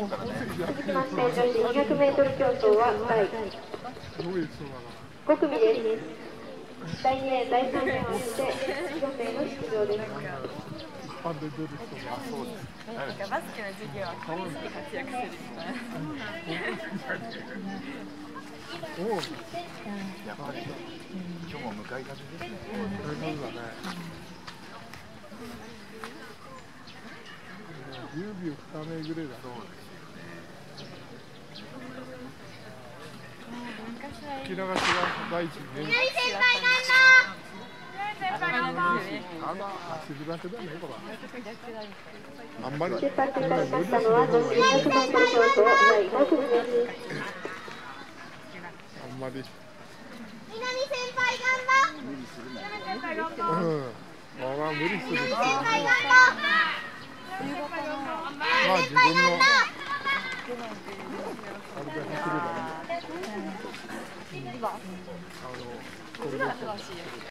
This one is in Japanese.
しょうからね。続きまして女子200メートル競争は第5組です。第2レーン、第3レーンをして女性の出場です。なんかバスケの授業はクイズで活躍する人ね。やっぱり、今日も向かい風ですね。10秒2目ぐらいだろうね木永が第一にね汁だけだねこれあんまり出発いたしましたのは女子200メートル競争第5組です。あんまり南先輩頑張南先輩頑張うん。俺は無理するって先輩頑張まあ自分のあれで走ればいいあのこれで